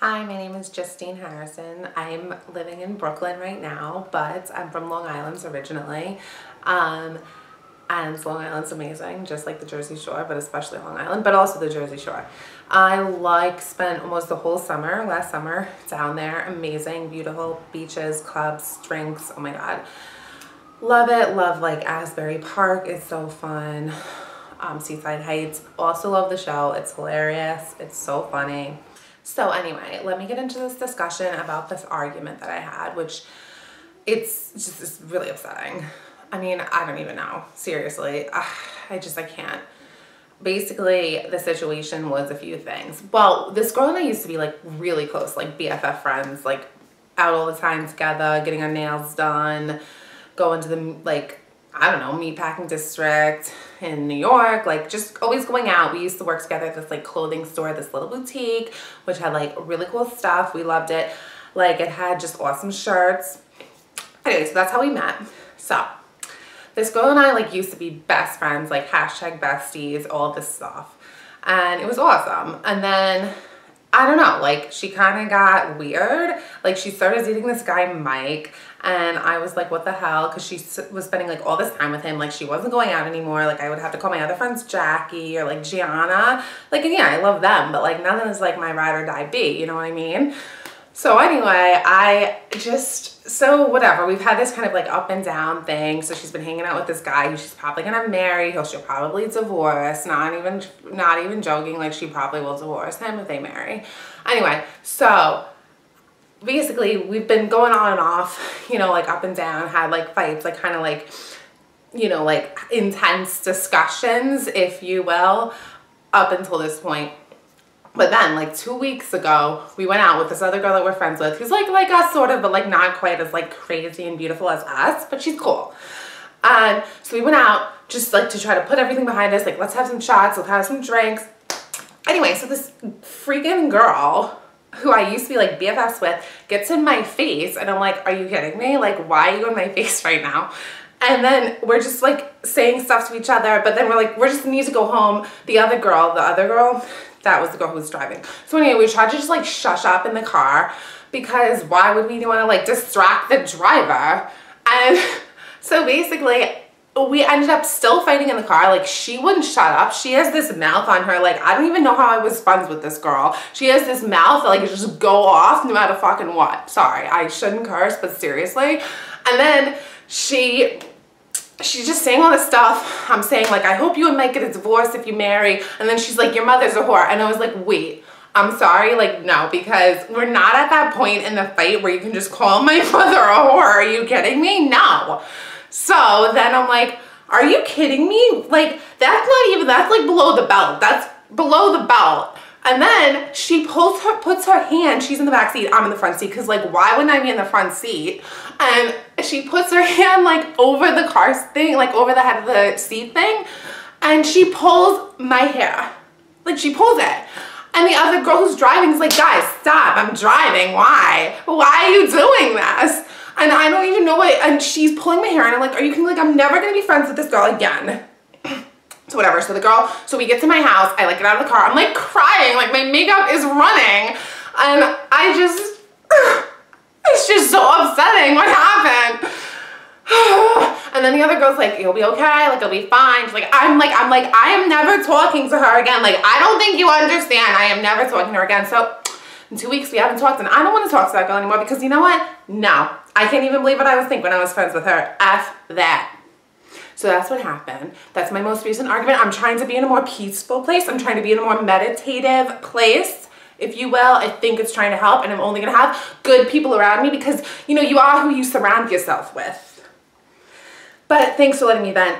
Hi, my name is Justine Harrison. I'm living in Brooklyn right now, but I'm from Long Island originally. Um, and Long Island's amazing, just like the Jersey Shore, but especially Long Island, but also the Jersey Shore. I like spent almost the whole summer, last summer, down there. Amazing, beautiful beaches, clubs, drinks, oh my God. Love it, love like Asbury Park, it's so fun. Um, Seaside Heights, also love the show, it's hilarious, it's so funny. So anyway, let me get into this discussion about this argument that I had, which it's just it's really upsetting. I mean, I don't even know. Seriously, I just, I can't. Basically, the situation was a few things. Well, this girl and I used to be like really close, like BFF friends, like out all the time together, getting our nails done, going to the, like, I don't know, meatpacking district in New York, like just always going out. We used to work together at this like clothing store, this little boutique, which had like really cool stuff. We loved it. Like it had just awesome shirts. Anyway, so that's how we met. So this girl and I like used to be best friends, like hashtag besties, all this stuff. And it was awesome. And then I don't know, like she kind of got weird. Like she started dating this guy, Mike, and I was like, what the hell? Because she was spending like all this time with him. Like she wasn't going out anymore. Like I would have to call my other friends Jackie or like Gianna. Like, and yeah, I love them, but like none of them is like my ride or die B, you know what I mean? So anyway, I just, so whatever, we've had this kind of like up and down thing. So she's been hanging out with this guy who she's probably gonna marry, who she'll probably divorce, not even, not even joking, like she probably will divorce him if they marry. Anyway, so basically we've been going on and off, you know, like up and down, had like fights, like kind of like, you know, like intense discussions, if you will, up until this point. But then like two weeks ago, we went out with this other girl that we're friends with who's like like us sort of, but like not quite as like crazy and beautiful as us, but she's cool. And so we went out just like to try to put everything behind us. Like let's have some shots, let's have some drinks. Anyway, so this freaking girl who I used to be like BFFs with gets in my face and I'm like, are you kidding me? Like, why are you in my face right now? And then we're just like saying stuff to each other, but then we're like, we're just need to go home. The other girl, the other girl, that was the girl who was driving. So anyway, we tried to just like shush up in the car because why would we want to like distract the driver? And so basically we ended up still fighting in the car. Like she wouldn't shut up. She has this mouth on her. Like I don't even know how I was friends with this girl. She has this mouth that like just go off no matter fucking what. Sorry, I shouldn't curse, but seriously. And then she she's just saying all this stuff. I'm saying like, I hope you and Mike get a divorce if you marry. And then she's like, your mother's a whore. And I was like, wait, I'm sorry, like no, because we're not at that point in the fight where you can just call my mother a whore. Are you kidding me? No. So then I'm like, are you kidding me? Like that's not even, that's like below the belt. That's below the belt. And then she pulls her, puts her hand, she's in the back seat, I'm in the front seat, because like, why wouldn't I be in the front seat? And she puts her hand like over the car thing, like over the head of the seat thing, and she pulls my hair. Like she pulls it. And the other girl who's driving is like, guys, stop, I'm driving, why? Why are you doing this? And I don't even know what, and she's pulling my hair and I'm like, are you kidding? like, I'm never gonna be friends with this girl again. So whatever, so the girl, so we get to my house, I like get out of the car, I'm like crying, like my makeup is running. And I just, it's just so upsetting, what happened? and then the other girl's like, you'll be okay, like, you'll be fine. She's like, I'm like, I'm like, I am never talking to her again. Like, I don't think you understand. I am never talking to her again. So in two weeks, we haven't talked, and I don't want to talk to that girl anymore because you know what? No, I can't even believe what I was thinking when I was friends with her. F that. So that's what happened. That's my most recent argument. I'm trying to be in a more peaceful place. I'm trying to be in a more meditative place if you will. I think it's trying to help and I'm only gonna have good people around me because, you know, you are who you surround yourself with. But thanks for letting me vent.